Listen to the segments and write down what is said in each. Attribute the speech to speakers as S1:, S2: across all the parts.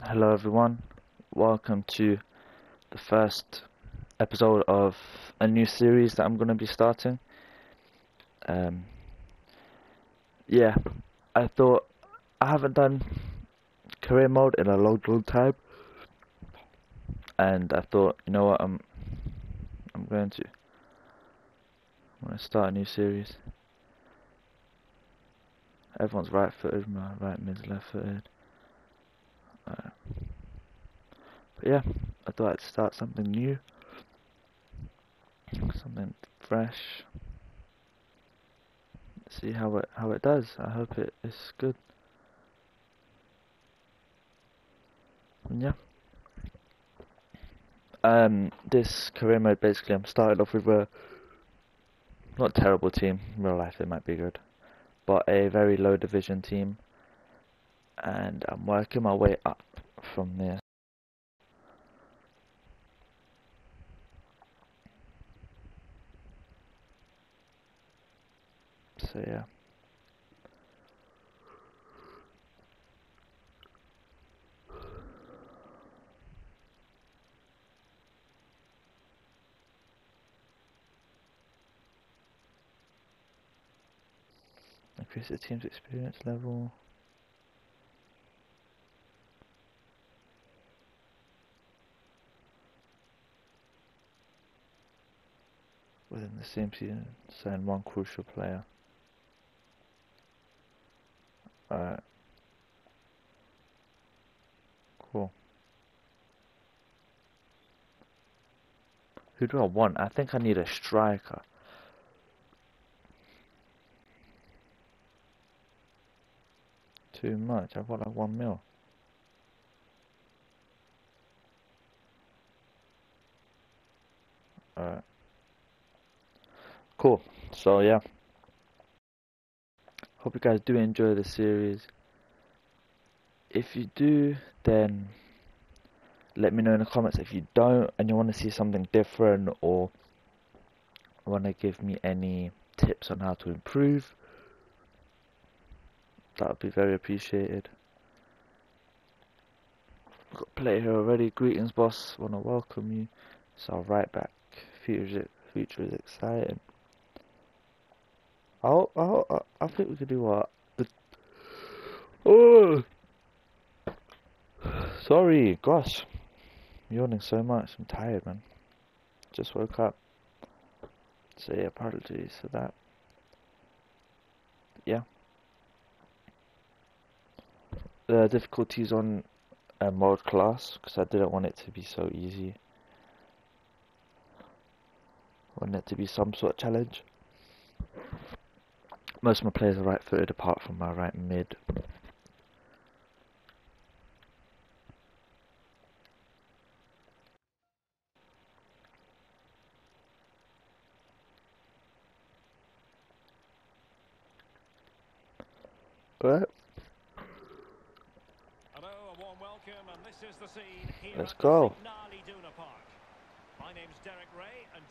S1: Hello everyone, welcome to the first episode of a new series that I'm going to be starting. Um, yeah, I thought I haven't done career mode in a long, long time, and I thought, you know what, I'm, I'm going to, I'm going to start a new series. Everyone's right-footed, my right mid's left-footed. But yeah, I thought I'd start something new, something fresh. See how it how it does. I hope it is good. And yeah. Um, this career mode basically, I'm starting off with a not terrible team. In real life, it might be good, but a very low division team, and I'm working my way up from there. So yeah. Increase the team's experience level. Within the same season, sign one crucial player. Alright. Cool. Who do I want? I think I need a striker. Too much. I've got like one mil. Alright. Cool. So yeah. Hope you guys do enjoy the series. If you do, then let me know in the comments. If you don't and you want to see something different or want to give me any tips on how to improve, that would be very appreciated. I've Got a player here already. Greetings, boss. Want to welcome you. So I'll right back. Future, future is exciting. Oh, I think we could do what? The... Oh, sorry, gosh, I'm yawning so much. I'm tired, man. Just woke up. So yeah, apologies for that. Yeah. The difficulties on a world class because I didn't want it to be so easy. I want it to be some sort of challenge. Most of my players are right footed apart from my right mid. Right.
S2: Hello, a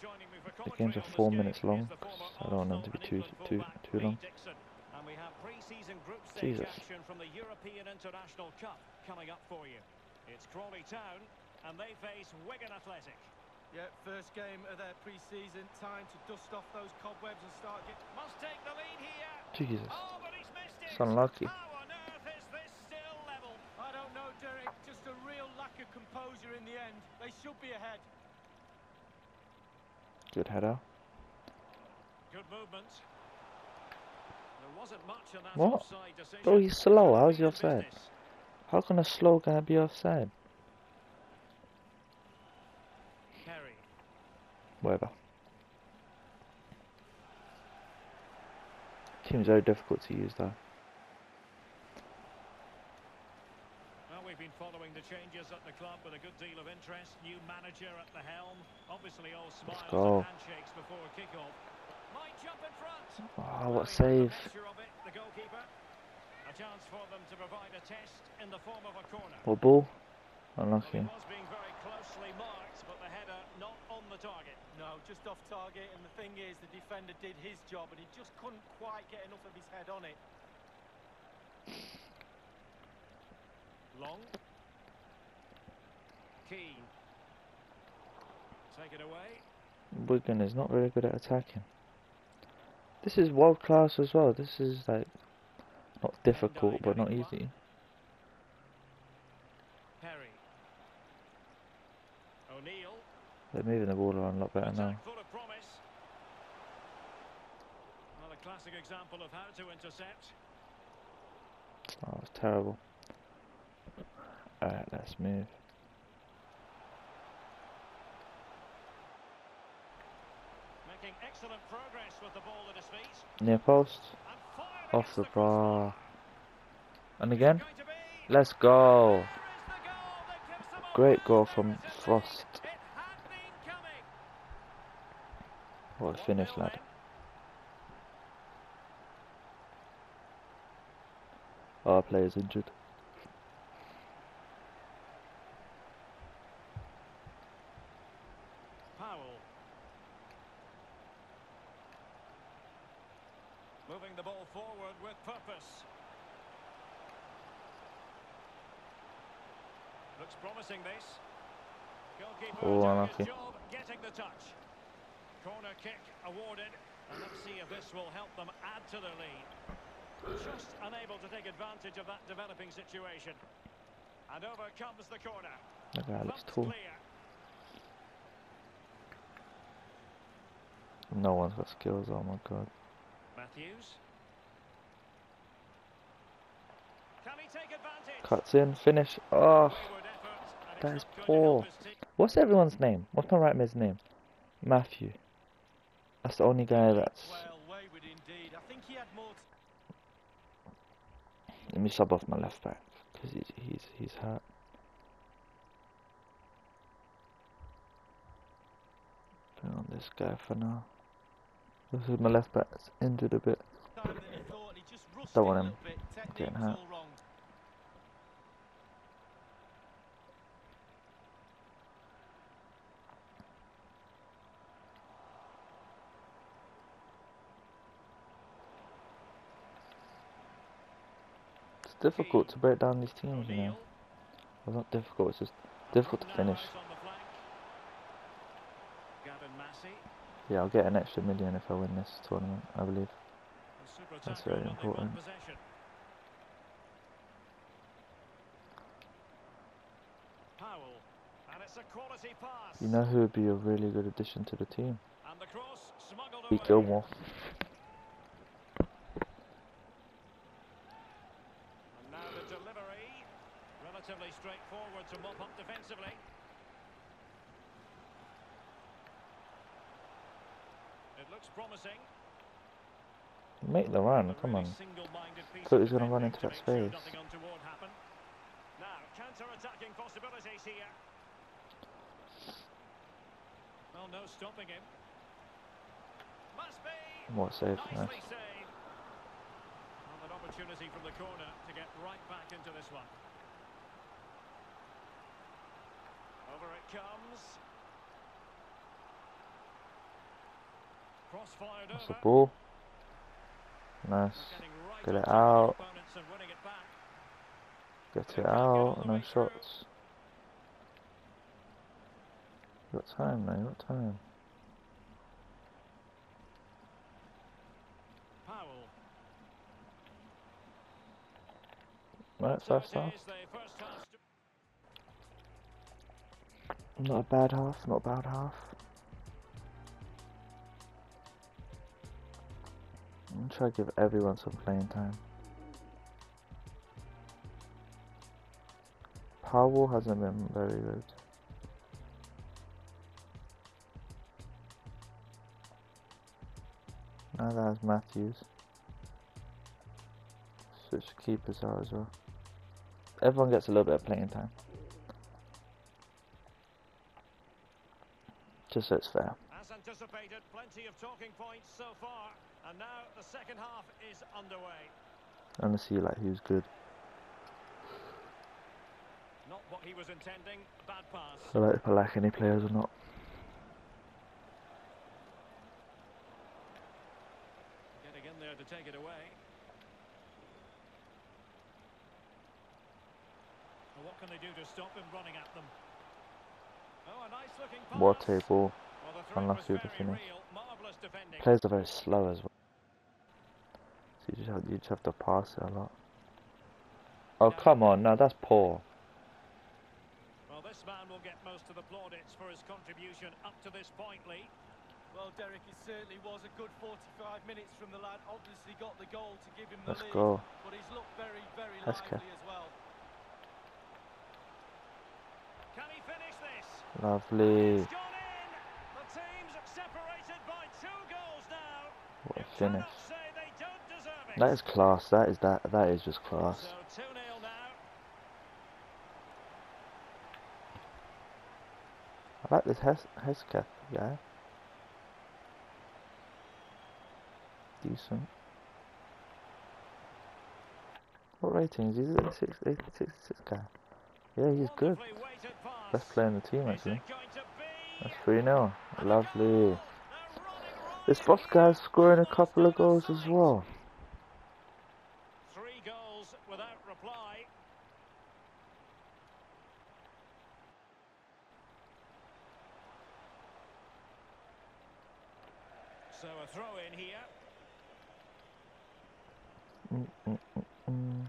S2: The
S1: games are four minutes long, so I don't want them to be too too too long.
S2: And we have pre-season group
S1: Jesus.
S2: action from the European International Cup coming up for you. It's Crawley Town, and they face Wigan Athletic.
S3: Yeah, first game of their pre-season. Time to dust off those cobwebs and start getting...
S2: Must take the lead here.
S1: Jesus,
S2: Oh, but he's missed it.
S1: it's unlucky.
S2: How on earth is this still level?
S3: I don't know, Derek. Just a real lack of composure in the end. They should be ahead.
S1: Good header.
S2: Good movement. There wasn't much in that
S1: What? Bro, he's slow. How's he offside? How can a slow guy be offside?
S2: Kerry.
S1: Whatever. Team's very difficult to use though.
S2: Well, we've been following the changes at the club with a good deal of interest. New manager at the helm. Obviously all smiles
S1: go.
S2: and handshakes before kickoff. Might jump in front. Well,
S1: what
S2: he
S1: save.
S2: measure of it, the goalkeeper. A chance for them to provide a test in the form of a corner.
S1: What ball?
S2: Well,
S1: Unlucky.
S2: he was being very closely marked, but the header not on the target.
S3: No, just off target. And the thing is, the defender did his job, and he just couldn't quite get enough of his head on it.
S2: Long. Keane. Take it away.
S1: Wigan is not very good at attacking. This is world class as well. This is like not difficult but not easy.
S2: Perry. O'Neill.
S1: They're moving the ball around a lot better now.
S2: Attack full of promise. Well, a classic example of how to intercept.
S1: Oh, it's terrible. Alright, let's move.
S2: Making excellent progress with the ball at his feet.
S1: Near post. Off the bar. And again.
S2: Going to be-
S1: Let's go.
S2: There is the goal that gives them a
S1: Great goal from Frost. What a finish,
S2: 1-0
S1: lad. Our player's injured.
S2: Powell. Moving the ball forward with purpose. Looks promising this. Goalkeeper
S1: Oh,
S2: doing
S1: unlucky.
S2: his job, getting the touch. Corner kick awarded. And let's see if this will help them add to their lead. Just unable to take advantage of that developing situation. And over comes the corner.
S1: That guy looks
S2: Thumped
S1: tall. No one's got skills, oh my god.
S2: Matthews. Can he take advantage?
S1: Cuts in, finish. Oh,
S2: that is effort, and
S1: that
S2: it's
S1: is
S2: not going to
S1: poor.
S2: help his team.
S1: what's everyone's name? What's my right mid's name? Matthew. That's the only guy that's.
S3: Well, wayward indeed. I think he had more. T-
S1: Let me sub off my left back because he's he's he's hurt. Put on this guy for now. This is my left back's injured a bit.
S3: time than he thought, and he just rushed
S1: Don't want him
S3: little bit. Technique
S1: getting hurt. Difficult to break down these teams, you know. Well, not difficult. It's just difficult to finish.
S2: out on the flank. Gavin Massey.
S1: Yeah, I'll get an extra million if I win this tournament. I believe. That's very
S2: when they've got
S1: important.
S2: possession. Powell. And it's a quality pass.
S1: You know who would be a really good addition to the team?
S2: And the cross smuggled
S1: Pete. Gilmore.
S2: And now the delivery. Relatively straightforward to mop up defensively. It looks promising.
S1: Make the run, come on. Thought he was gonna run into that space.
S2: nothing untoward happened. Now, counter-attacking possibilities here. Well, no stopping him. Must be.
S1: What save.
S2: Well, an opportunity from the corner to get right back into this one. Over it comes. Cross-fired
S1: That's the
S2: over.
S1: ball. Nice. Get it
S2: top of the
S1: out.
S2: opponents and winning it back.
S1: Get it out. No shots. You got time, now, You got time.
S2: Powell.
S1: Right,
S2: So
S1: first half. Not a bad half. Not a bad half. I'm gonna try to give everyone some playing time. Powell hasn't been very good. Now that's Matthews. Switch keepers out as well. Everyone gets a little bit of playing time. Just so it's fair.
S2: As anticipated, plenty of talking points so far. And now the second half is underway.
S1: I want to see like who's good.
S2: Not what he was intending. Bad pass.
S1: I like if I like any players or not.
S2: Getting in there to take it away. Well, what can they do to stop him running at them? Oh, a nice looking pass.
S1: Oh, what a ball.
S2: Well, the
S1: unlucky
S2: was
S1: with the finish.
S2: real.
S1: Players are very slow as well. So you just have, you just have to pass it a lot. Oh come on, no, that's poor.
S2: Well, this man will get most of the plaudits for his contribution up to this point, Lee.
S3: Well, Derek, it certainly was a good 45 minutes from the lad. Obviously got the goal to give him the
S1: Let's
S3: lead.
S1: go.
S3: But he's looked very, very
S1: Let's
S3: lively
S1: go.
S3: as well.
S2: Can he finish this?
S1: Lovely.
S2: It's gone in. The team's separated by two goals now.
S1: What a finish.
S2: cannot say they don't deserve it.
S1: That is class. That is that. That is just class.
S2: So.
S1: I like this Hes Hesketh guy. Decent. What rating is he? Is it 86, 86 guy? Yeah, he's good.
S2: Wonderfully weighted pass.
S1: Best player in the team actually.
S2: it going to be?
S1: That's 3 0. Lovely.
S2: goal. They're running right
S1: This boss guy's scoring a couple of goals as well.
S2: Three goals without reply. So a throw in here.
S1: Mm, mm, mm, mm.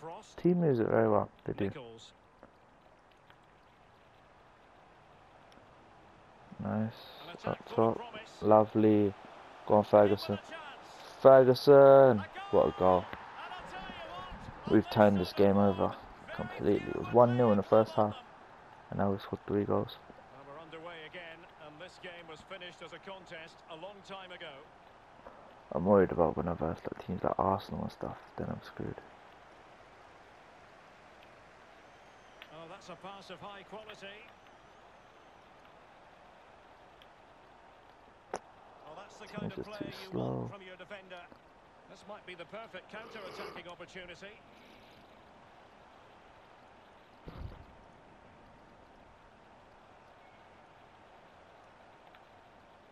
S2: Frost.
S1: Team moves it very well. They do.
S2: Nichols.
S1: Nice. Up
S2: attack full of
S1: top. Lovely. Go on, Ferguson. Ferguson! What a goal.
S2: And I'll tell you what,
S1: We've turned
S2: this
S1: game over completely. It was 1 0 in the first half, and now we've scored three goals.
S2: Well, we're underway again, and this game was finished as a contest a long time ago.
S1: I'm worried about when I verse like teams like Arsenal and stuff, then I'm screwed.
S2: Oh, that's a pass of high quality. Oh, that's the kind of
S1: are
S2: play
S1: too
S2: you
S1: slow.
S2: want from your defender. This might be the perfect counter-attacking opportunity.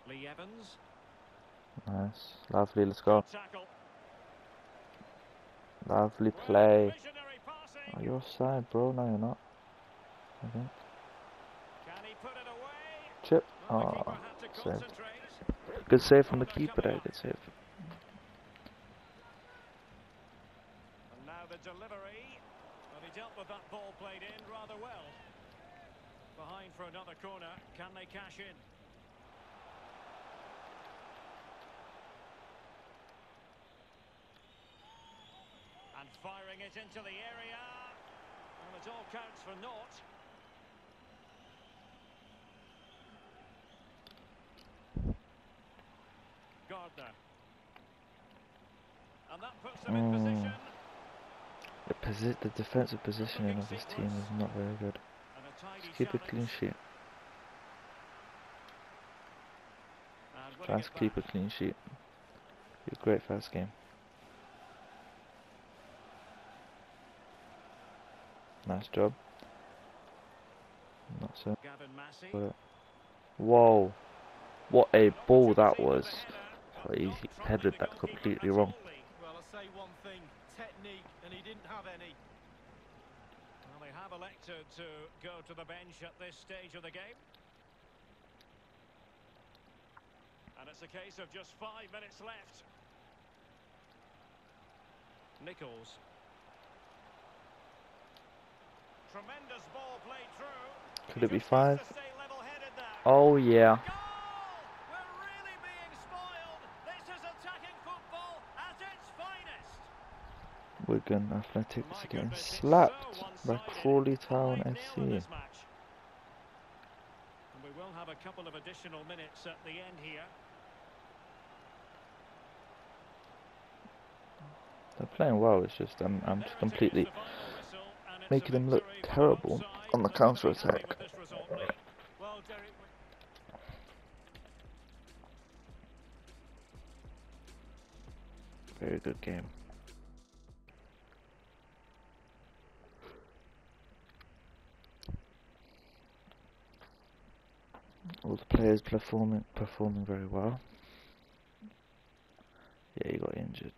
S2: Lee Evans.
S1: Nice. Lovely, let's go. Lovely play. Oh, you're offside, bro. No, you're not. I think.
S2: Can he put it away?
S1: Chip. Oh,
S2: keeper had to
S1: saved. Good save from the keeper there. Good save.
S2: And now the delivery. Well, he dealt with that ball played in rather well. Behind for another corner. Can they cash in? And firing it into the area. And it all counts for naught. And that puts them in
S1: Mm.
S2: position.
S1: The, posi- the defensive positioning of this team is not very good.
S2: And a tidy
S1: Just keep a clean sheet. Try to keep a clean sheet. Be a great first game. Nice job. Not so.
S2: Gavin Massey.
S1: But whoa, what a ball that was!
S2: For the header, but
S1: he
S2: not
S1: he
S2: troubling
S1: headed that completely wrong.
S3: Well, I'll say one thing. Technique, and he didn't have any.
S2: Well, they have elected to go to the bench at this stage of the game. And it's a case of just five minutes left. Nichols. Tremendous ball played through.
S1: Could it be five?
S2: to stay level-headed now.
S1: Oh yeah.
S2: Goal! We're really being spoiled. This is attacking football at its finest.
S1: Wigan Athletics
S2: My
S1: are getting
S2: goodness, it's
S1: slapped by. Crawley Town
S2: 5-0 in
S1: FC.
S2: And we will have a couple of additional minutes at the end here.
S1: They're playing well. It's just I'm I'm completely
S2: the final whistle, and it's
S1: making them look terrible on the
S2: They're gonna be
S1: counter attack.
S2: with this result, Lee.
S3: Well, Derek,
S1: very good game. all the players performing performing very well. Yeah, he got injured.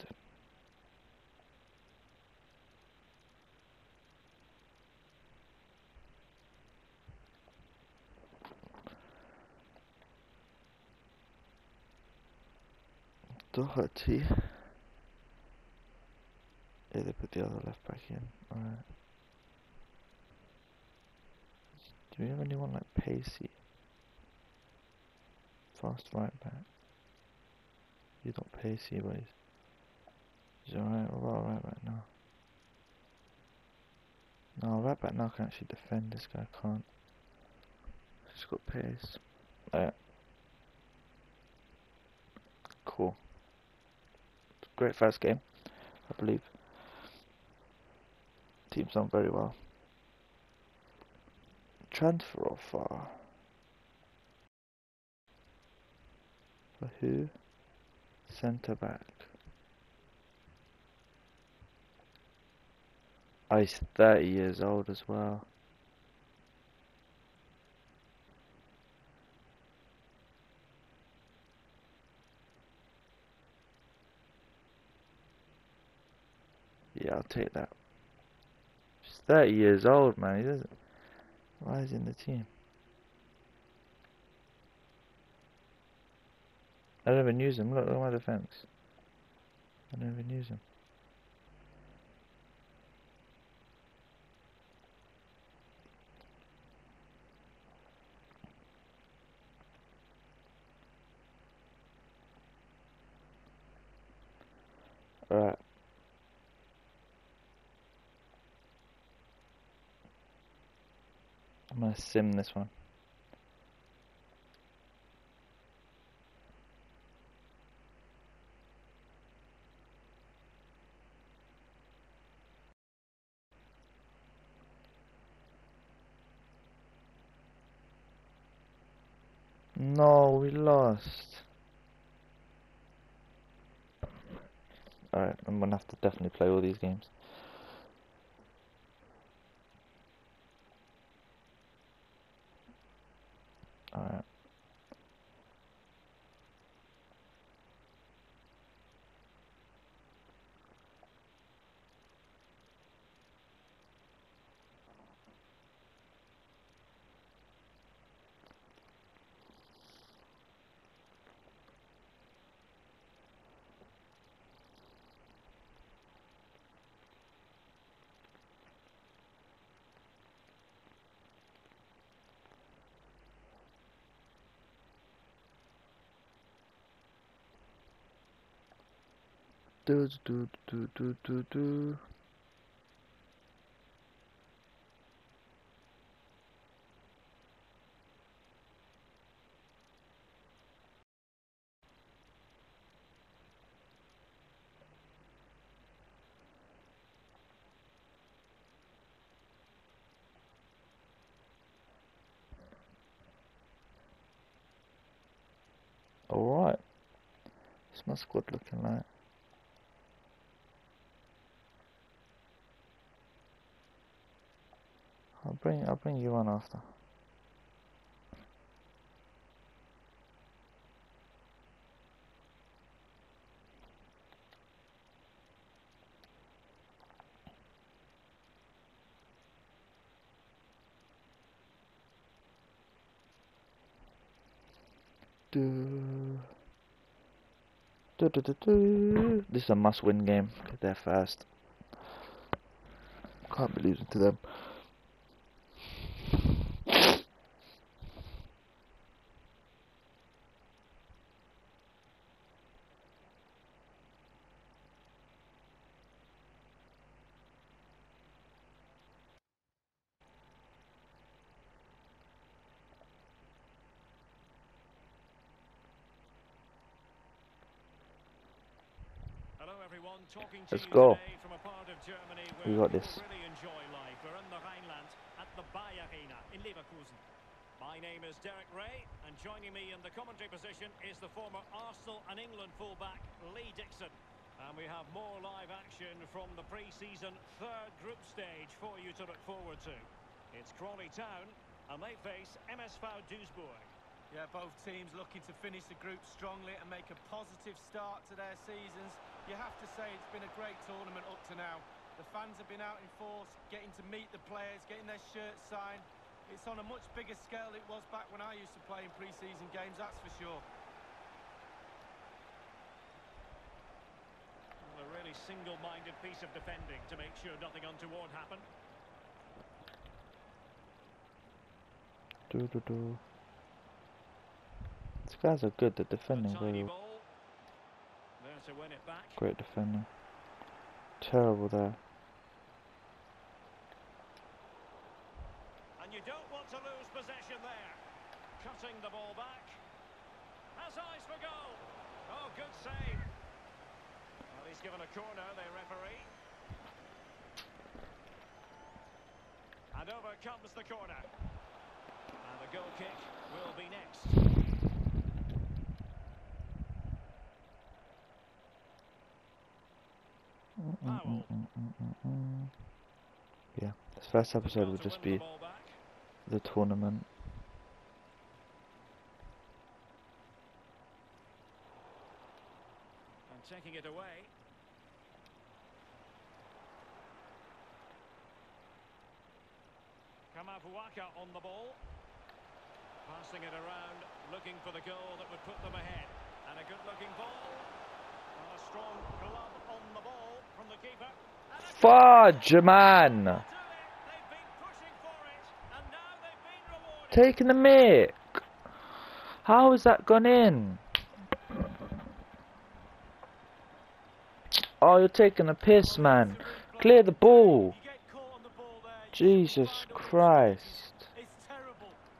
S1: Doherty. Yeah, they put the other left back in. Alright. Do we have anyone like Pacey? Fast right back. He's not Pacey, but he's, alright. About right back now? No, right back now can actually defend. This guy can't. He's got pace. Alright. Cool. Great first game, I believe. Team's done very well. Transfer offer. For who? Centre back. Oh, he's 30 years old as well. Yeah, I'll take that. He's 30 years old, man. He doesn't. Why is he in the team? I don't even use them. Look, look at my defense. I don't even use them. Alright. I'm gonna sim this one. No, we lost. Alright, I'm gonna have to definitely play all these games. Alright. Do do do do do do. Alright. What's my squad looking like? Bring I'll bring you on after. Do. Do, do, do, do. This is a must-win game because they're fast. Can't be losing to them.
S2: Hello everyone, talking to
S1: Let's
S2: you
S1: go.
S2: today from a part of Germany
S1: We
S2: where
S1: got
S2: people
S1: this.
S2: really enjoy life. We're in the Rhineland at the Bay Arena in Leverkusen. My name is Derek Ray, and joining me in the commentary position is the former Arsenal and England fullback Lee Dixon. And we have more live action from the pre-season third group stage for you to look forward to. It's Crawley Town, and they face MSV Duisburg.
S3: Yeah, both teams looking to finish the group strongly and make a positive start to their seasons. You have to say it's been a great tournament up to now. The fans have been out in force, getting to meet the players, getting their shirts signed. It's on a much bigger scale than it was back when I used to play in pre-season games, that's for sure.
S2: A really single-minded piece of defending to make sure nothing untoward happened.
S1: Do do do. These guys are good. They're defending
S2: tiny
S1: very
S2: ball. There to win it back.
S1: Great defending. Terrible there.
S2: And you don't want to lose possession there. Cutting the ball back. Has eyes for goal. Oh, good save. Well, he's given a corner, the referee. And over comes the corner. And the goal kick will be next. Powell.
S1: Yeah, this first episode will just be the tournament.
S2: And taking it away. Kamavuaka on the ball. Passing it around, looking for the goal that would put them ahead. And a good-looking ball. And a strong glove on the ball from the keeper. And a
S1: Fudge, man!
S2: goal to it. They've been pushing for it, and now they've been rewarded.
S1: Taking the mic! How has that gone in? Oh, you're taking a piss, man. Clear the ball. Jesus Christ.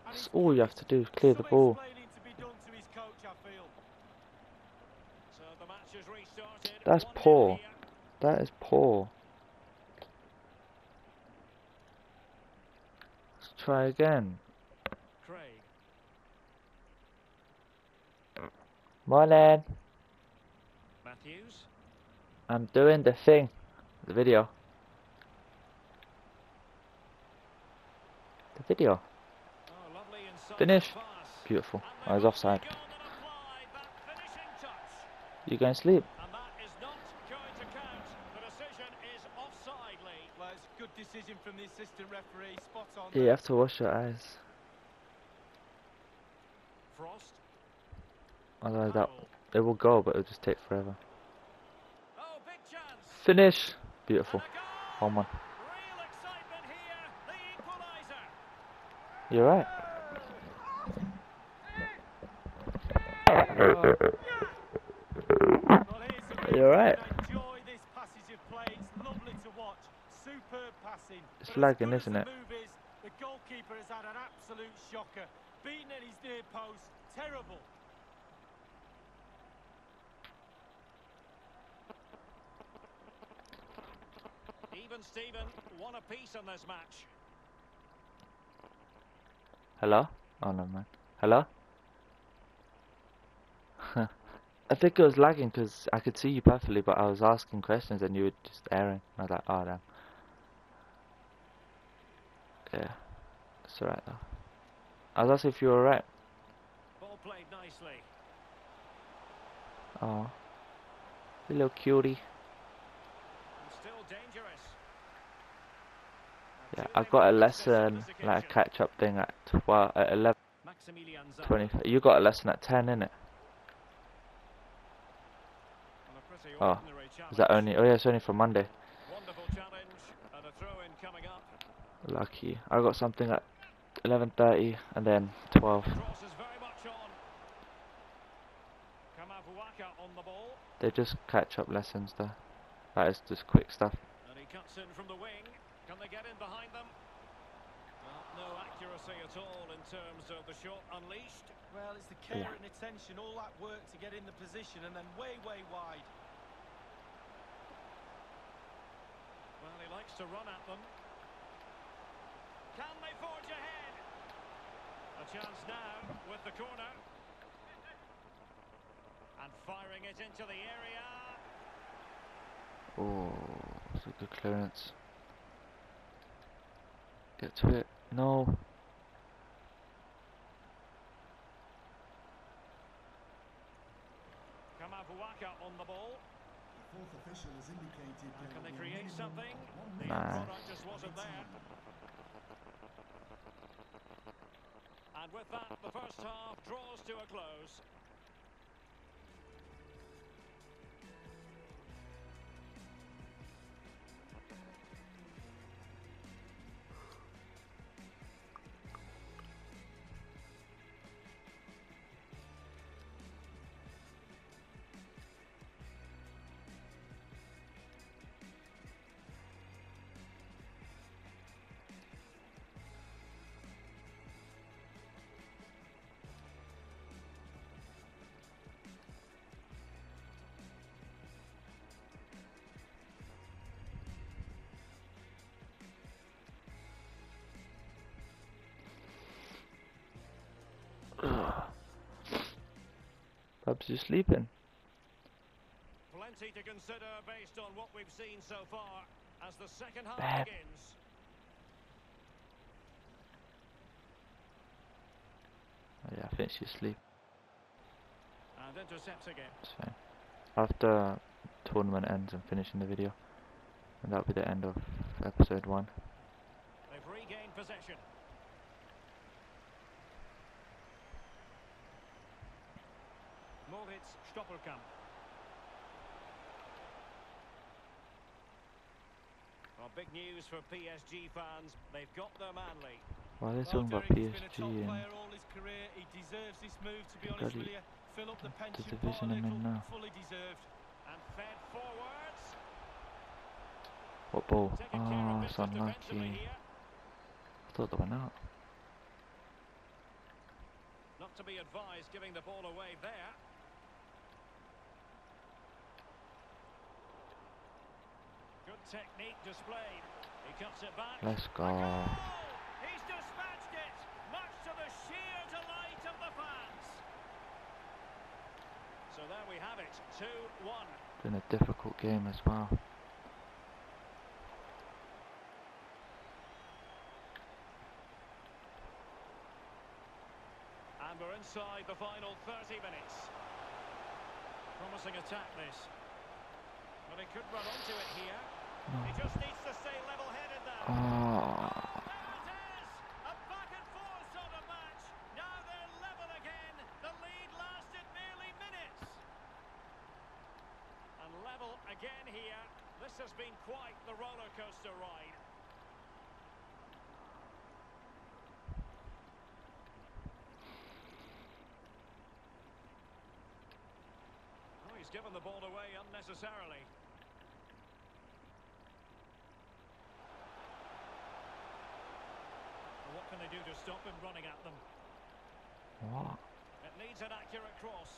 S1: That's all you have to do is clear the ball. That's poor. That is poor. Try again.
S2: Craig.
S1: Morning.
S2: Matthews.
S1: I'm doing the thing. The video. The video.
S2: Oh,
S1: Finish. Beautiful.
S2: Oh,
S1: I was offside. You going to sleep?
S2: And that is not going to count. The decision is offside, Lee.
S3: Well, it's a good decision from the assistant referee. Spot on.
S1: Yeah, you have to wash your eyes.
S2: Frost.
S1: Otherwise that
S2: oh.
S1: it will go but it'll just take forever.
S2: Oh, big chance.
S1: Finish! Beautiful. One one.
S2: Real excitement here. The equaliser.
S1: You're right.
S3: Well, here's the reason
S1: You're right.
S3: I enjoy this passage of play. It's lovely to watch. Superb passing.
S1: It's
S3: But as
S1: lagging, isn't it?
S3: Move is, the goalkeeper has had an absolute shocker. Beaten at his near post. Terrible.
S2: Even Steven, one apiece in this match.
S1: Hello? Oh no man. Hello? I think it was lagging because I could see you perfectly but I was asking questions and you were just airing. I was like, oh damn. Yeah. It's alright though. I was asking if you were alright.
S2: Ball played nicely.
S1: Oh. You little cutie.
S2: And still dangerous.
S1: Yeah, I got a
S2: big misses on
S1: lesson, like a catch up thing at 12, at 11,
S2: Maximilian Zaha
S1: 20. You got a lesson at 10, innit? Oh, Is that only, oh yeah, it's only for Monday.
S2: Wonderful challenge and a throw-in coming up.
S1: Lucky. I got something at 11.30 and then 12.
S2: Cross is very much on. Kamavuaka on the ball.
S1: They're just catch up lessons though. That is just quick stuff.
S2: And he cuts in from the wing. Can they get in behind them? Well, no accuracy at all in terms of the shot unleashed.
S3: Well, it's the care
S1: Yeah.
S3: and attention, all that work to get in the position and then way, way wide.
S2: Well, he likes to run at them. Can they forge ahead? A chance now with the corner. And firing it into the area.
S1: Oh, it's a good clearance. Get to it. No.
S2: Kamavuaka on the ball.
S4: Fourth official has indicated
S2: can they
S4: will be a
S2: create something? The
S4: minute
S1: Nice.
S2: product just wasn't there. And with that, the first half draws to a close.
S1: Fab's just sleeping.
S2: Plenty to consider based on what we've seen so far as the second half
S1: Bad.
S2: begins.
S1: Oh, yeah, I think she's asleep.
S2: And intercepts again.
S1: Fine. After tournament ends, I'm finishing the video. And that'll be the end of episode one.
S2: They've regained possession. Moritz Stoppelkamp. Well, big news for PSG fans. They've got their Manley.
S1: Why are they talking about
S3: Derek, he's been a
S1: PSG
S3: top
S1: and
S3: player all his career. He deserves this move, to be
S1: the
S3: honest with you. Fill up the
S1: the
S3: pension a
S1: division I'm in now.
S3: Fully deserved.
S2: And fed forwards.
S1: what ball? Oh, it's unlucky. I thought they went out.
S2: Not to be advised giving the ball away there. Good technique displayed. He cuts it back.
S1: Let's go.
S2: He's dispatched it, much to the sheer delight of the fans. So there we have it, 2-1.
S1: Been a difficult game as well.
S2: And we're inside the final 30 minutes. Promising attack this. But he could run onto it here. He just needs to stay level-headed now.
S1: Oh, ah.
S2: There it is! A back and forth sort of match. Now they're level again. The lead lasted merely minutes. And level again here. This has been quite the roller coaster ride. Oh, he's given the ball away unnecessarily. Well, What can they do to stop him running at them?
S1: what?
S2: It needs an accurate cross.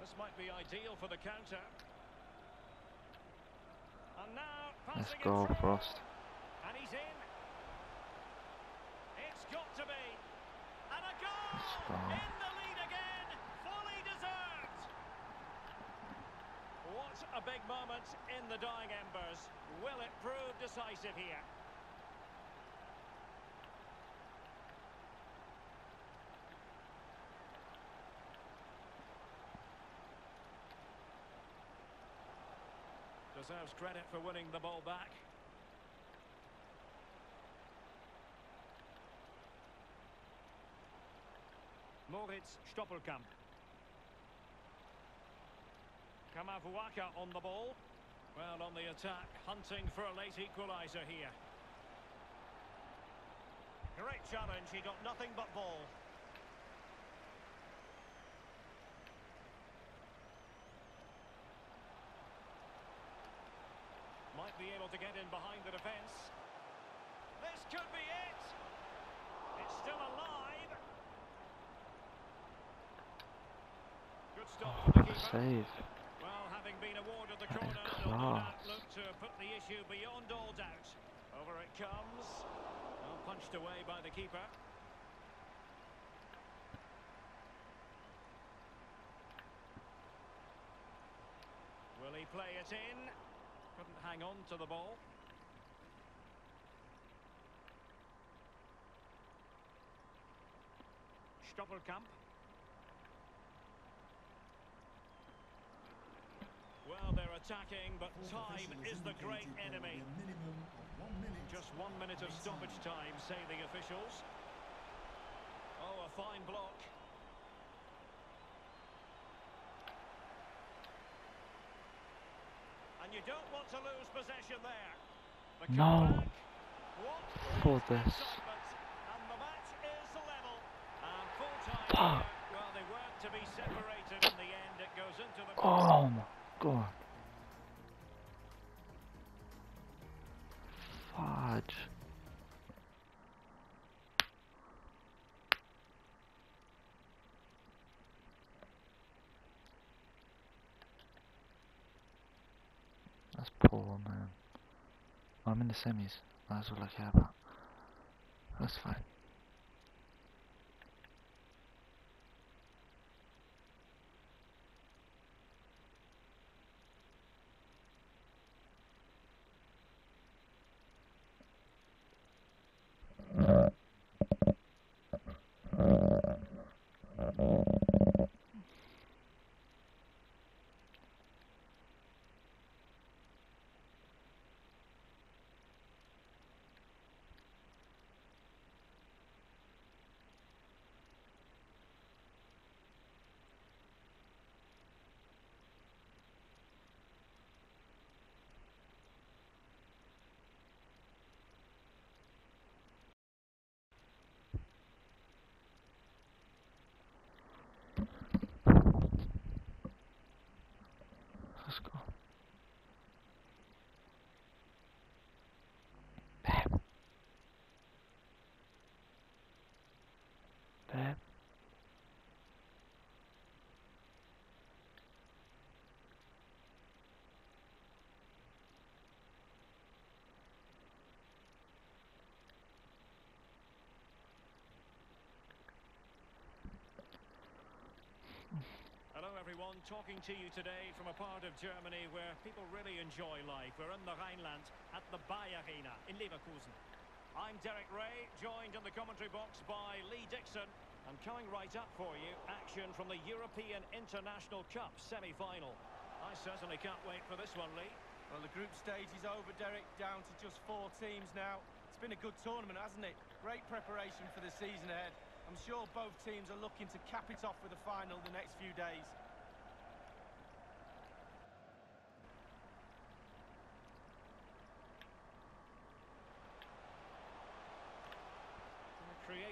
S2: This might be ideal for the counter. And now
S1: Let's go. Frost.
S2: And he's in. It's got to be. And a goal!
S1: Let's go.
S2: In the lead again. Fully deserved. A big moment in the dying embers. Will it prove decisive here? Deserves credit for winning the ball back. Moritz Stoppelkamp. Kamavuaka on the ball. Well, on the attack, hunting for a late equaliser here. Great challenge, he got nothing but ball. Might be able to get in behind the defence. This could be it. It's still alive. Good stop the keeper.
S1: save.
S2: Well, having been awarded
S1: class.
S2: look to put the issue beyond all doubt. Over it comes. Well, punched away by the keeper. Will he play it in? Couldn't hang on to the ball. Stoppelkamp. Well, they're attacking, but time is the great enemy.
S4: will be a minimum of one minute
S2: Just one minute of stoppage time, say the officials. Oh, a fine block. And you don't want to lose possession there. The
S1: No.
S2: What
S1: For this.
S2: excitement. And the match is
S1: Fudge. That's poor, man. I'm in the semis. That's all I care about. That's fine.
S2: Hello everyone, talking to you today from a part of Germany where people really enjoy life. We're in the Rhineland at the Bayer Arena in Leverkusen. I'm Derek Rae, joined in the commentary box by Lee Dixon. And coming right up for you, action from the European International Cup semi-final. I certainly can't wait for this one, Lee.
S3: Well, the group stage is over, Derek, down to just four teams now. It's been a good tournament, hasn't it? Great preparation for the season ahead. I'm sure both teams are looking to cap it off with a final the next few days.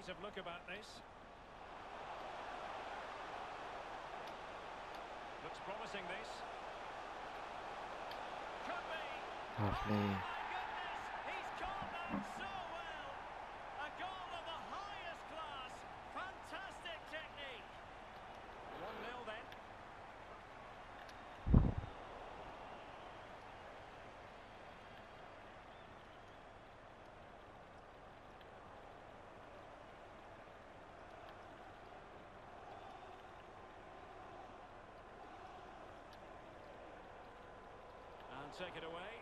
S2: Creative look about this. Looks promising, this. Could be.
S1: Lovely.
S2: Oh, my goodness! He's caught that so well! A goal of the highest class! Fantastic technique! 1-0 then. And take it away.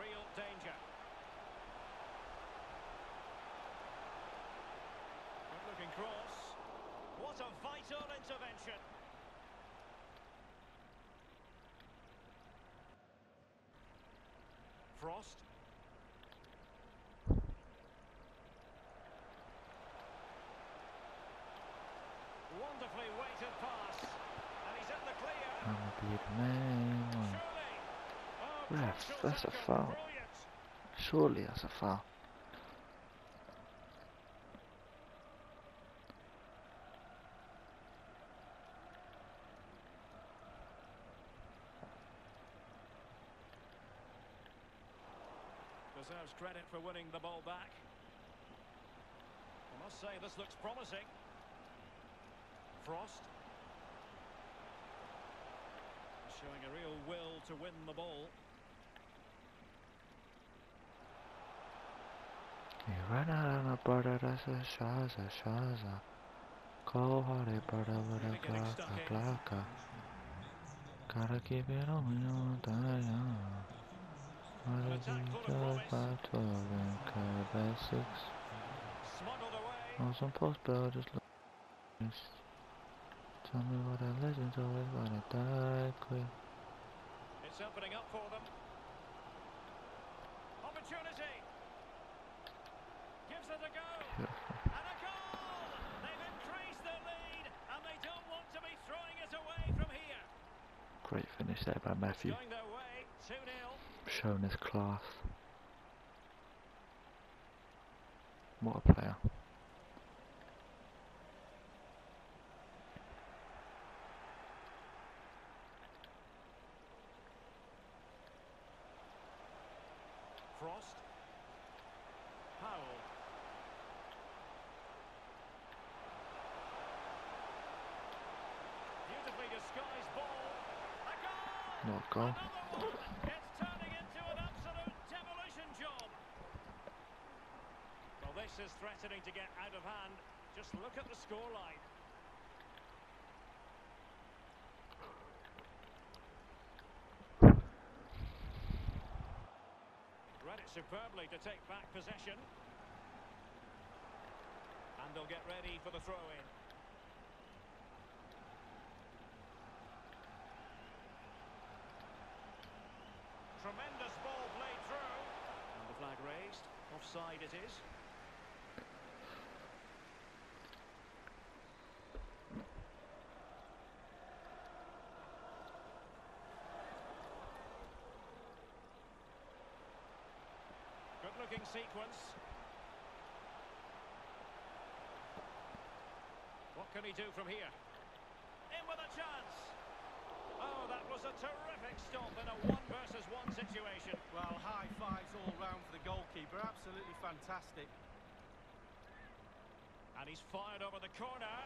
S2: Real danger. Good looking cross. What a vital intervention. Frost. Wonderfully weighted pass. And he's in the clear.
S1: I'm a beat man.
S2: Surely.
S1: Ref, that's a foul. Surely that's a foul.
S2: Deserves credit for winning the ball back. I must say, this looks promising. Frost. Showing a real will to win the ball.
S1: You ran out on a brother, that's a shaza, shaza. Cold hearted brother with
S2: Really
S1: a
S2: getting
S1: glocka,
S2: stuck in.
S1: glocka. Gotta keep it on, you know, die young. Mother
S2: attack full
S1: by 12 and curve by 6.
S2: Smuggled away.
S1: On some post bell, just look. Tell me what the legends always wanna die quick.
S2: It's opening up for them. Opportunity. Gives it a go. And a goal! They've increased their lead, and they don't want to be throwing it away from here.
S1: Great finish there by Matthew.
S2: Going their way, 2-0.
S1: Showing his class. What a player.
S2: Frost. Powell.
S1: What goal?
S2: Another one. It's turning into an absolute demolition job. Well, this is threatening to get out of hand. Just look at the scoreline. Read it superbly to take back possession. And they'll get ready for the throw-in. Tremendous ball played through. And the flag raised. Offside it is. Good looking sequence. What can he do from here? In with a chance. That was a terrific stop in a one versus one situation.
S3: Well, high fives all round for the goalkeeper. Absolutely fantastic.
S2: And he's fired over the corner.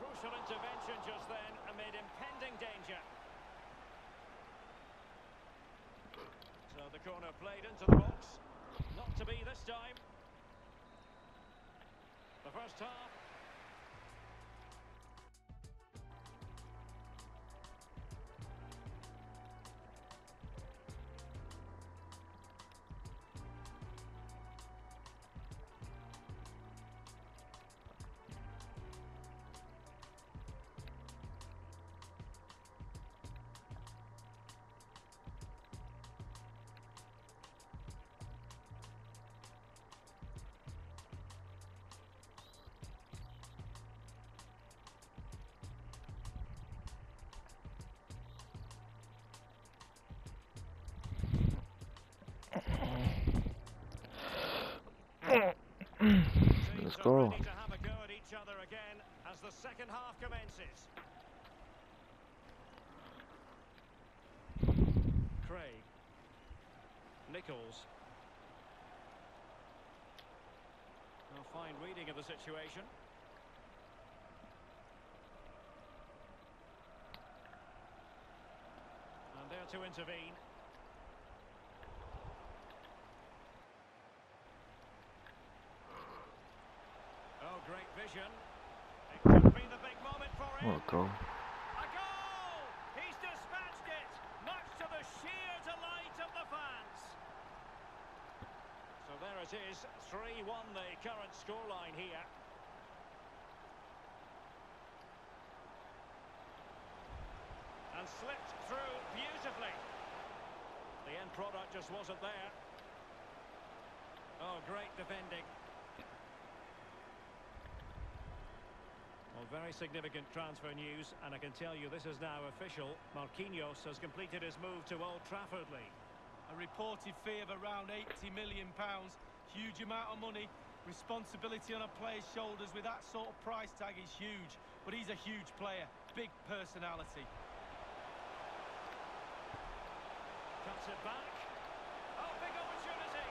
S2: Crucial intervention just then amid impending danger. So the corner played into the box. Not to be this time. The first half. Half commences. Craig. Nichols. A fine reading of the situation. And there to intervene. Vision. It could be the big moment for him.
S1: What goal?
S2: A goal! He's dispatched it, much to the sheer delight of the fans. So there it is, 3-1 the current scoreline here. And slipped through beautifully. The end product just wasn't there. Oh, great defending. Well, very significant transfer news, and I can tell you this is now official. Marquinhos has completed his move to Old Trafford League.
S3: A reported fee of around 80 million pounds. Huge amount of money. Responsibility on a player's shoulders with that sort of price tag is huge. But he's a huge player. Big personality.
S2: Cuts it back. Oh, big opportunity.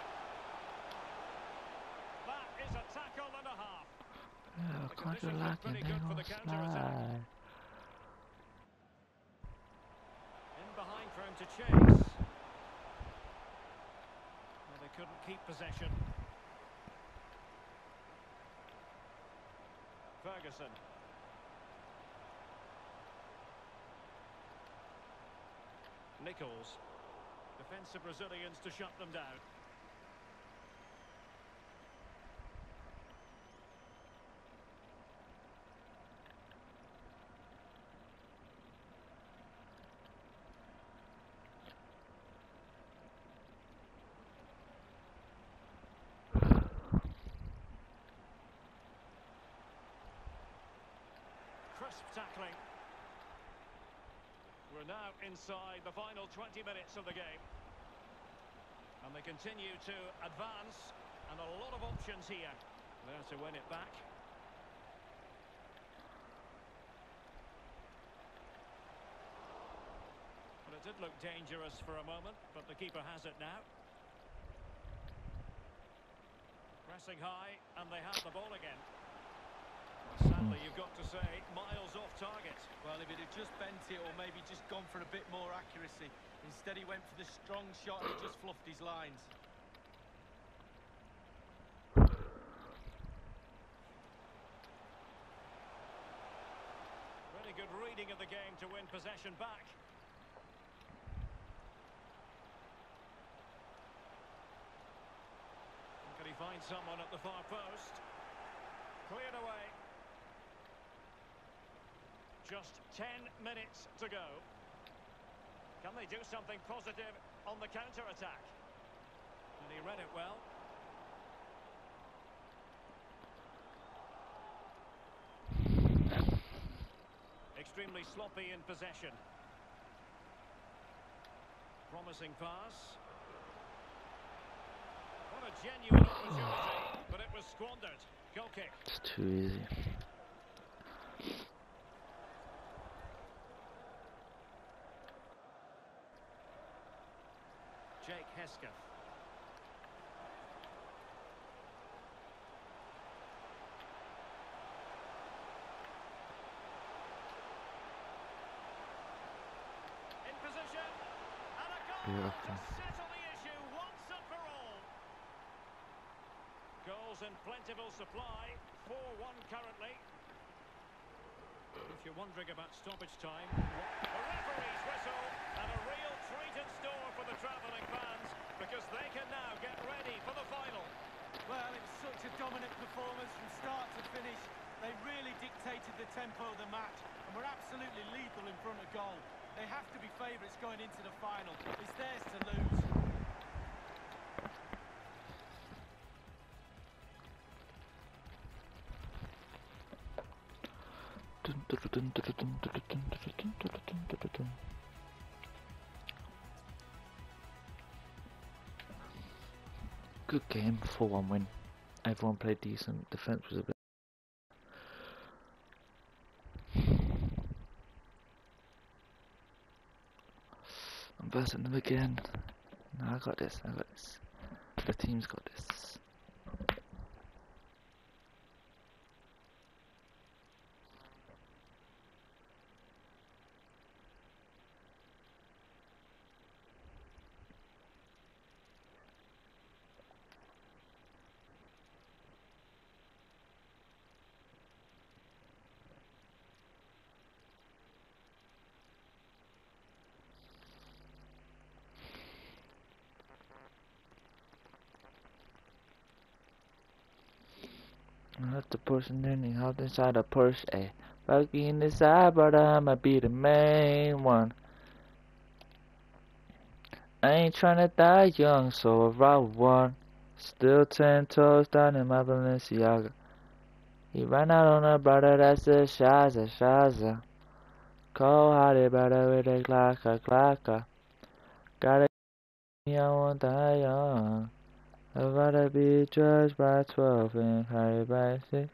S2: That is a tackle and a half.
S1: Yeah,
S2: The
S1: can't you
S2: conditions look
S1: like
S2: pretty
S1: it
S2: good for
S1: on slide?
S2: In behind for him to chase. Well, they couldn't keep possession. Ferguson. Nichols. Defensive Brazilians to shut them down. Tackling. We're now inside the final 20 minutes of the game. And they continue to advance, and a lot of options here. There to win it back. Well, it did look dangerous for a moment, but the keeper has it now. Pressing high, and they have the ball again. Sadly, you've got to say, miles off target.
S3: Well, if it had just bent it or maybe just gone for a bit more accuracy. Instead, he went for the strong shot and just fluffed his lines.
S2: Really good reading of the game to win possession back. Can he find someone at the far post? Cleared away. Just 10 minutes to go. Can they do something positive on the counter-attack? And he read it well. Extremely sloppy in possession. Promising pass. What a genuine opportunity, but it was squandered. Goal kick.
S1: It's too easy.
S2: Goretzka.
S1: Beautiful.
S2: Goals and plentiful supply. 4-1 currently. If you're wondering about stoppage time, a referee's whistle and a real treat in store for the travelling fans because they can now get ready for the final.
S3: Well, it was such a dominant performance from start to finish. They really dictated the tempo of the match and were absolutely lethal in front of goal. They have to be favourites going into the final. It's theirs to lose.
S1: Good game, 4-1 win. Everyone played decent. Defense was a bit. I'm versing them again. No, I got this. I got this. The team's got this. I to then you hop inside a push a buggy in the side, but I'ma be the main one. I ain't tryna die young, so I one, still ten toes down in my Balenciaga. He ran out on a brother that's a Shaza, Shaza. Cold hearted brother with a clacka, clacka. Gotta I won't die young. I'd rather be judged by 12 and carried by 6.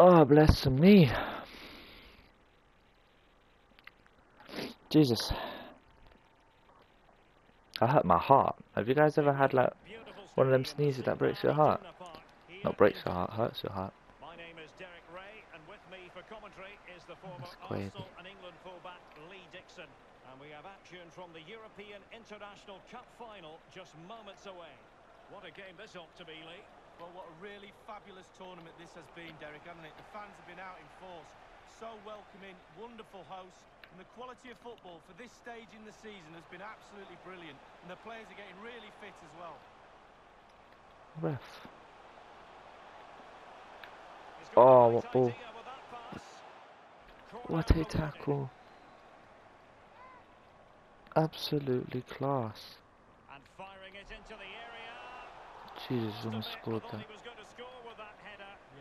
S1: Oh, bless me. Jesus. I hurt my heart. Have you guys ever had like one of them sneezes that breaks your heart?
S2: Luna Park. Here
S1: Not breaks your heart, hurts your heart.
S2: My name is Derek Rae, and with me for commentary is the former
S1: That's crazy.
S2: Arsenal and England fullback Lee Dixon. And we have action from the European International Cup final just moments away. What a game this ought to be, Lee.
S3: Well, what a really fabulous tournament this has been, Derek, hasn't it? The fans have been out in force. So welcoming, wonderful hosts. And the quality of football for this stage in the season has been absolutely brilliant. And the players are getting really fit as well.
S1: Ref. Oh, what ball. What a tackle. Absolutely class. Jesus, almost scored that.
S3: Yeah,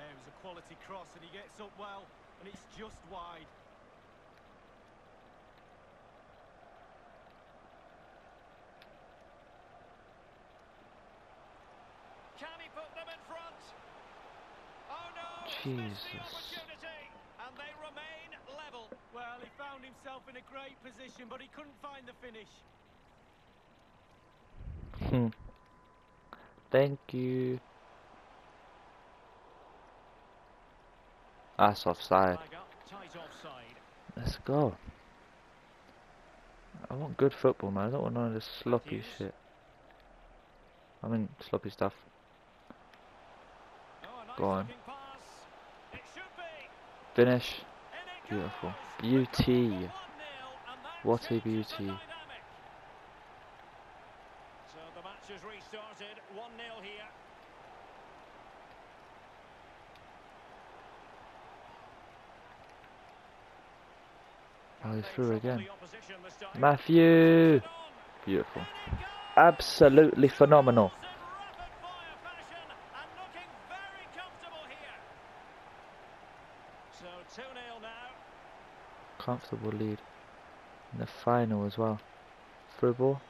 S3: it was a quality cross and he gets up well and it's just wide.
S2: Can he put them in front? Oh no! he's missed the
S1: Jesus.
S2: opportunity.
S3: found himself in a great position, but he couldn't find the finish.
S1: Hmm. Thank you. That's offside.
S2: Flag up, tight offside.
S1: Let's go. I want good football, man. I don't want none of this sloppy shit. I mean, sloppy stuff.
S2: Oh,
S1: Go on.
S2: looking pass. It should be.
S1: Finish. Beautiful. Beauty.
S2: 1-0, and that
S1: What a beauty.
S2: So the match has restarted. 1-0 here.
S1: Oh, he's through again.
S2: the opposition this time.
S1: Matthew. Beautiful.
S2: In it goes.
S1: Absolutely phenomenal.
S2: Scores in rapid-fire fashion and looking very comfortable here. So 2-0 now.
S1: Comfortable lead. In the final as well. Through ball.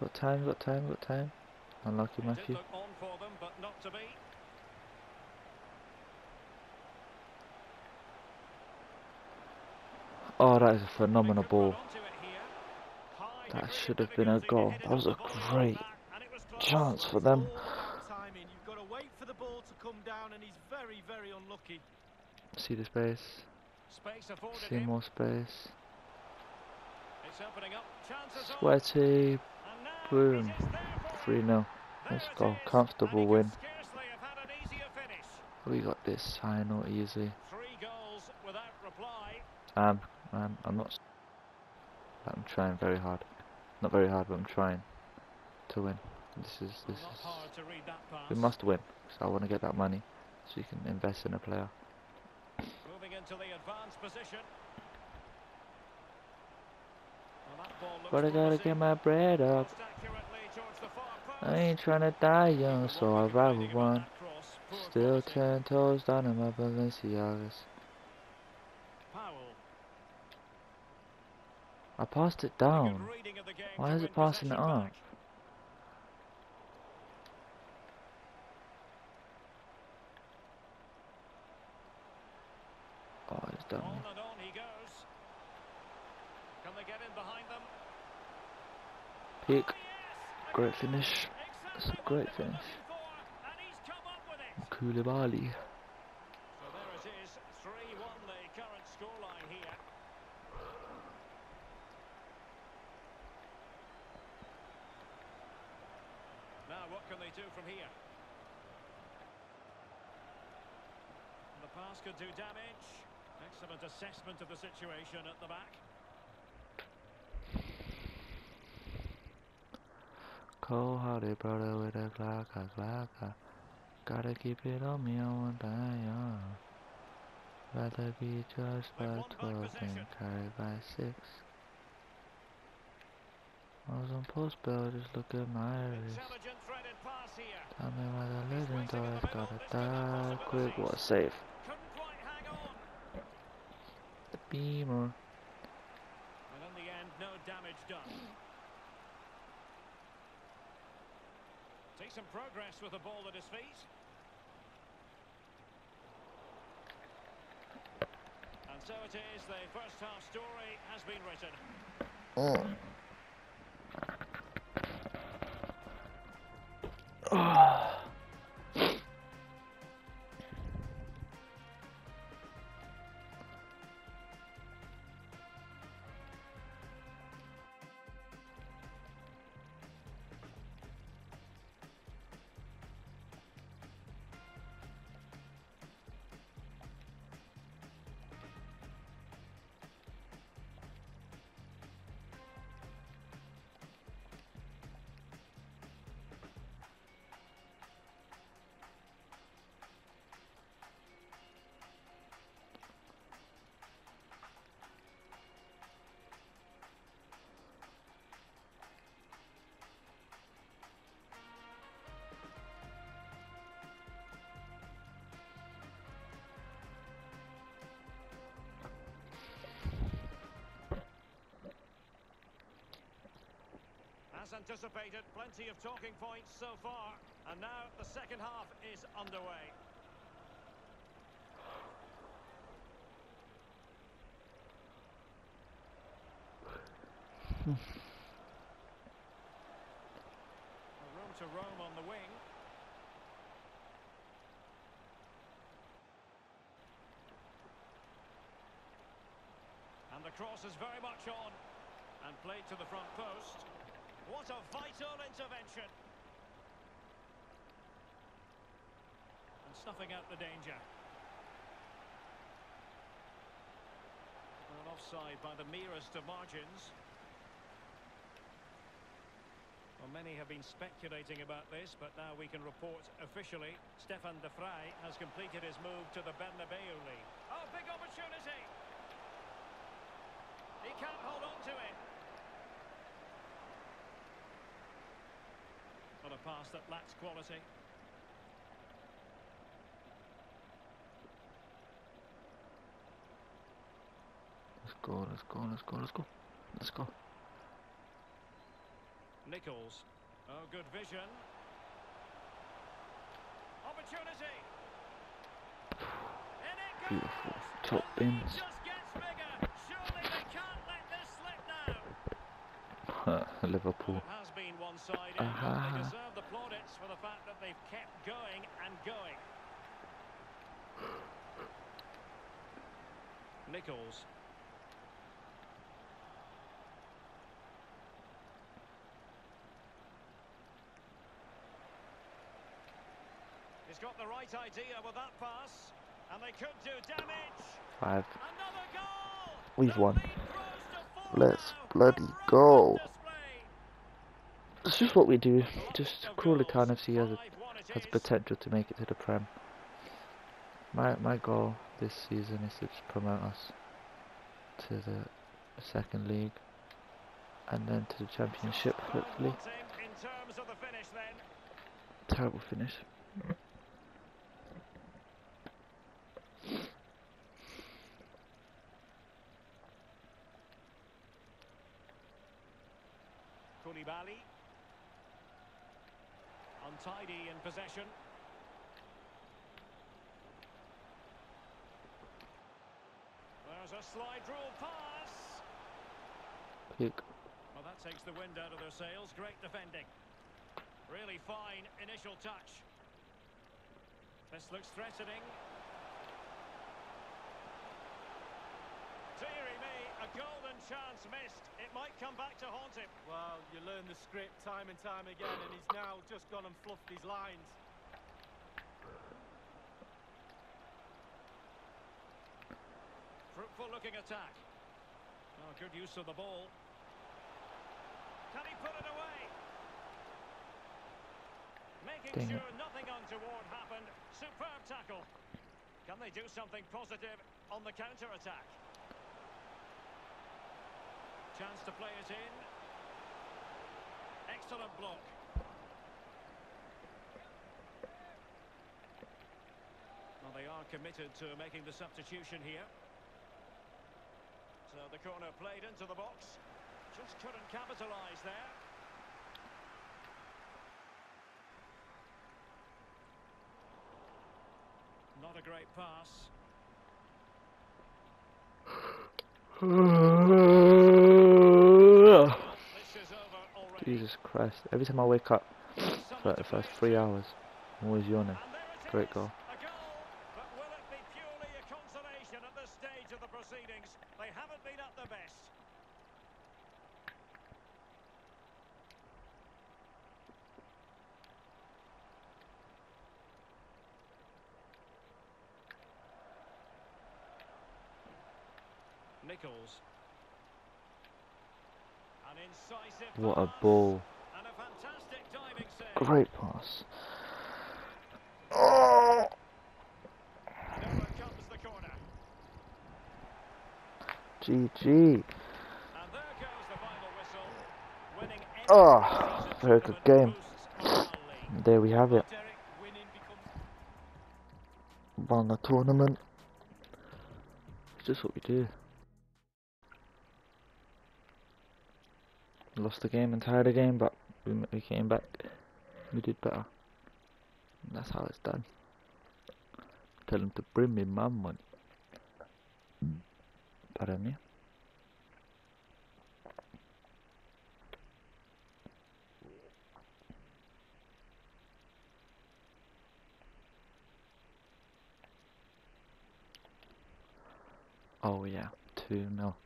S1: Got time, got time, got time. Unlucky Matthew.
S2: them, but not to be.
S1: Oh, that is a phenomenal ball.
S2: run onto it here. High
S1: That should have been a goal. That was a great
S2: back, and it was close.
S1: chance for them.
S3: all about timing. You've got to wait for the ball to come down, and he's very, very unlucky.
S1: See the space.
S2: Space
S1: See more space.
S2: It's opening up.
S1: Sweaty. Boom.
S2: it is there for
S1: 3
S2: him.
S1: 0.
S2: There
S1: Let's go. Comfortable win.
S2: could scarcely have had an easier finish.
S1: We got this easy.
S2: Goals without reply.
S1: Um, um, I'm not. I'm trying very hard. Not very hard, but I'm trying to win. This is this is.
S2: hard to read that pass.
S1: We must win. So I want to get that money, so you can invest in a player.
S2: Into the advanced position. Well, that ball looks
S1: But I gotta get my bread up.
S2: Crossed accurately towards the far post.
S1: I ain't trying to die young, so I'd rather
S2: complaining about
S1: one.
S2: that cross? Poor
S1: Still
S2: crossing. Eh?
S1: ten toes down in my Balenciagas. I passed it down.
S2: reading of the game
S1: Why is it passing it
S2: possession
S1: up?
S2: back.
S1: Oh, it's done
S2: On
S1: me.
S2: and on he goes. Can they get in behind them?
S1: Peak.
S2: Oh, yes!
S1: Great finish. It's a
S2: Exactly what
S1: great
S2: they were
S1: finish.
S2: looking for, and he's come up with it.
S1: Koulibaly.
S2: So there it is, 3-1 the current scoreline here. Now what can they do from here? The pass could do damage. Excellent assessment of the situation at the back.
S1: Cold hearted brother with a Glock, a Glock. a- Gotta keep it on me, I want that uh. young. Rather be judged by
S2: They've won back
S1: 12
S2: possession.
S1: than carried by 6. I was on post bell, just look at my wrist.
S2: Intelligent threaded pass here.
S1: Tell me why the legend
S2: waiting in
S1: always gotta
S2: This
S1: die quick.
S2: possibilities.
S1: What a save.
S2: Couldn't quite hang on.
S1: The beamer.
S2: And in the end, no damage done. Decent progress with the ball at his feet. And so it is, the first half story has been written. Oh. As anticipated, plenty of talking points so far. And now the second half is underway. Room to roam on the wing. And the cross is very much on. And played to the front post. What a vital intervention. And snuffing out the danger. Well, offside by the merest of margins. Well, many have been speculating about this, but now we can report officially Stefan de Vrij has completed his move to the Bernabeu League. Oh, big opportunity! He can't hold on to it. On a pass that lacks quality.
S1: Let's go, let's go, let's go, let's go. Let's go.
S2: Nichols. Oh, good vision. Opportunity. In it goes!
S1: Beautiful. Top bins.
S2: just gets bigger. Surely they can't let this slip now.
S1: Liverpool.
S2: It has been one-sided, but
S1: Aha.
S2: they deserve the plaudits for the fact that they've kept going and going. Nichols. He's got the right idea with that pass, and they could do damage.
S1: Five.
S2: Another goal.
S1: We've won.
S2: lead grows to four
S1: Let's bloody go. It's just what we do. Just
S2: Of
S1: Crawley
S2: goals,
S1: Khan FC has, a,
S2: 5-1 it
S1: has potential to make it to the Prem. My my goal this season is to promote us to the second league and then to the championship hopefully.
S2: of.
S1: Terrible finish.
S2: Untidy in possession. There's a slide rule pass.
S1: Pick.
S2: Well, that takes the wind out of their sails. Great defending. Really fine initial touch. This looks threatening. Deary me, a golden chance missed. It might come back to haunt him.
S3: Well, you learn the script time and time again, and he's now just gone and fluffed his lines.
S2: Fruitful looking attack. Oh, good use of the ball. Can he put it away? Making
S1: Dang it.
S2: sure nothing untoward happened. Superb tackle. Can they do something positive on the counter-attack? Chance to play it in. Excellent block. Well, they are committed to making the substitution here. So the corner played into the box. Just couldn't capitalise there. Not a great pass. This is over already.
S1: Jesus Christ. Every time I wake up for
S2: Someone
S1: the first three hours, I'm always yawning. Great goal.
S2: A goal, but will it be purely a consolation at this stage of the proceedings? They haven't been at their best. Nichols. An incisive
S1: What a
S2: pass
S1: ball.
S2: And a fantastic diving save.
S1: Great pass. Oh!
S2: And over comes the corner.
S1: GG.
S2: And there goes the final whistle. Winning any
S1: Oh, very good game.
S2: boosts morale league.
S1: There we have it. Won the tournament. It's just what we do. Lost the game and tied the game, but we, we came back. We did better. And that's how it's done. Tell him to bring me my money. Pardon me. Oh yeah, two mil.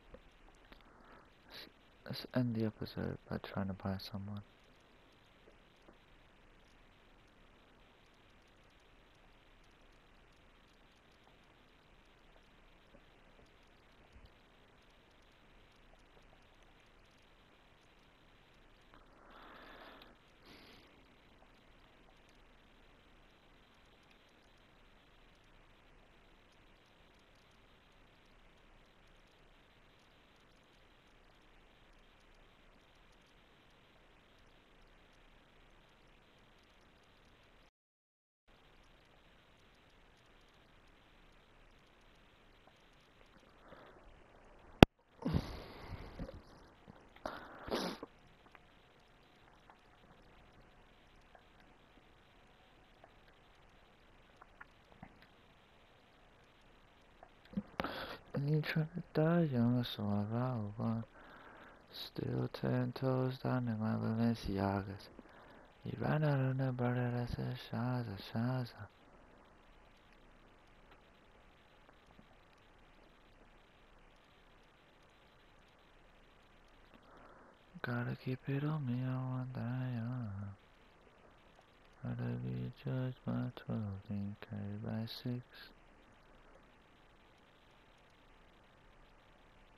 S1: Let's, let's end the episode by trying to buy someone. And you trying to die young, so I one. Still ten toes down in my Balenciagas. You ran out of the brother that said Shaza, Shaza. Gotta keep it on me, I want that uh. young. Gotta be judged by twelve, then carried by six.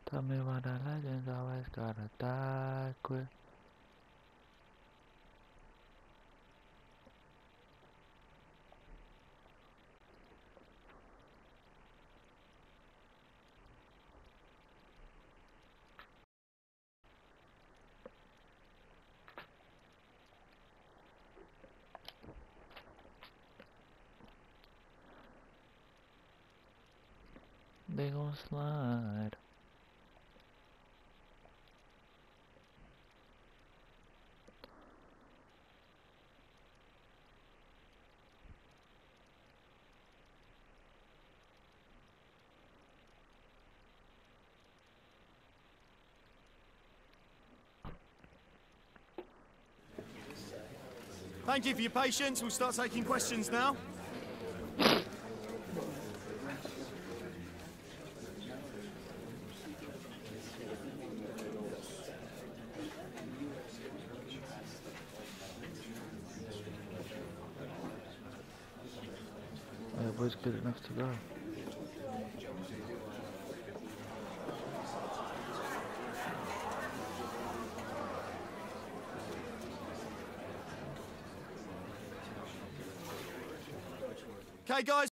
S1: Tell why the legends always gotta die quick. They gon' slide.
S5: Thank you for your patience. We'll start taking questions now.
S1: Yeah, boy's good enough to go.
S5: Okay, guys.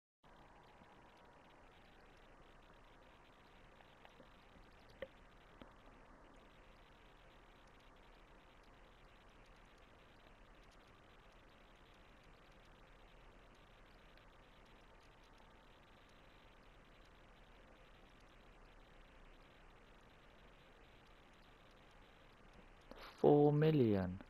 S1: Four million.